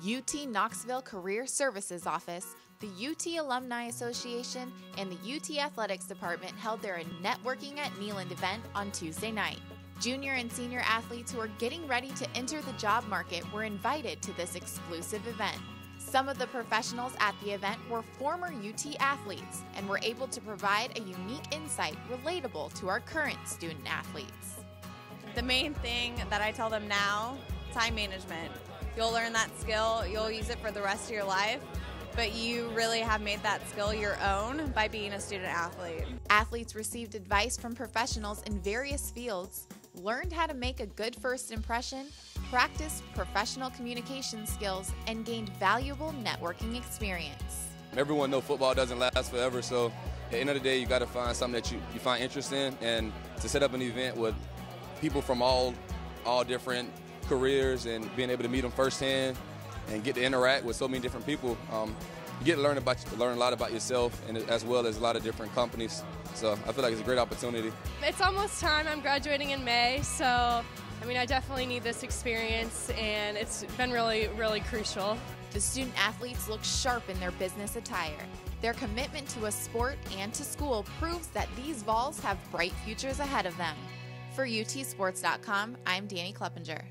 UT Knoxville Career Services Office, the UT Alumni Association, and the UT Athletics Department held their Networking at Neyland event on Tuesday night. Junior and senior athletes who are getting ready to enter the job market were invited to this exclusive event. Some of the professionals at the event were former UT athletes and were able to provide a unique insight relatable to our current student athletes. The main thing that I tell them now time management. You'll learn that skill, you'll use it for the rest of your life, but you really have made that skill your own by being a student athlete. Athletes received advice from professionals in various fields, learned how to make a good first impression, practiced professional communication skills, and gained valuable networking experience. Everyone knows football doesn't last forever, so at the end of the day, you got to find something that you, you find interest in, and to set up an event with people from all all different careers and being able to meet them firsthand and get to interact with so many different people. Um, you get to learn about learn a lot about yourself and as well as a lot of different companies. So I feel like it's a great opportunity. It's almost time. I'm graduating in May, so I mean I definitely need this experience, and it's been really, really crucial. The student athletes look sharp in their business attire. Their commitment to a sport and to school proves that these Vols have bright futures ahead of them. For UTSports.com, I'm Danny Kleppinger.